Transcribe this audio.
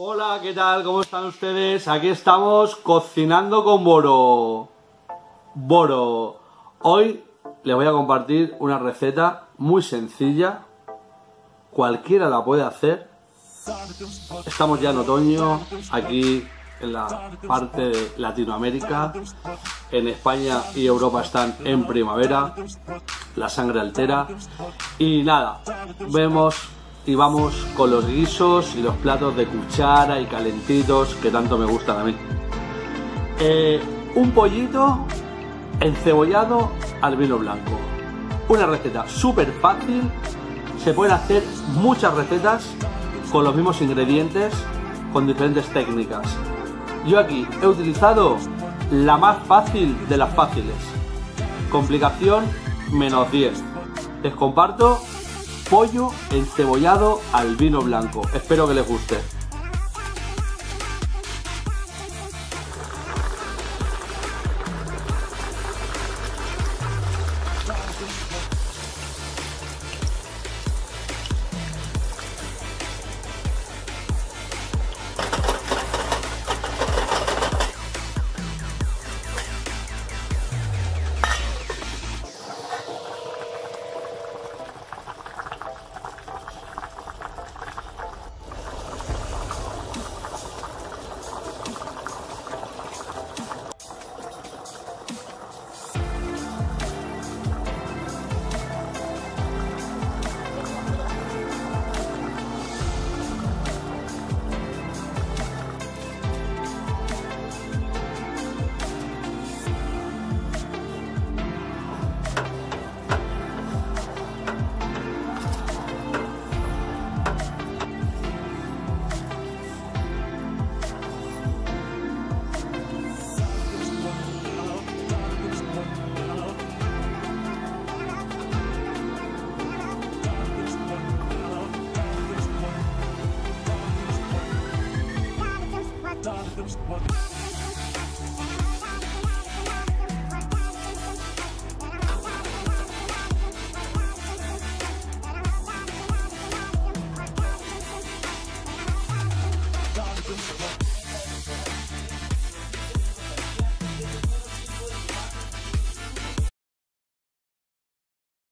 Hola, ¿qué tal? ¿Cómo están ustedes? Aquí estamos cocinando con Boro. Boro. Hoy les voy a compartir una receta muy sencilla. Cualquiera la puede hacer. Estamos ya en otoño, aquí en la parte de Latinoamérica. En España y Europa están en primavera. La sangre altera. Y nada, vemos y vamos con los guisos y los platos de cuchara y calentitos que tanto me gustan a mí. Eh, un pollito encebollado al vino blanco. Una receta súper fácil. Se pueden hacer muchas recetas con los mismos ingredientes, con diferentes técnicas. Yo aquí he utilizado la más fácil de las fáciles. Complicación menos 10. Les comparto pollo encebollado al vino blanco. Espero que les guste. What?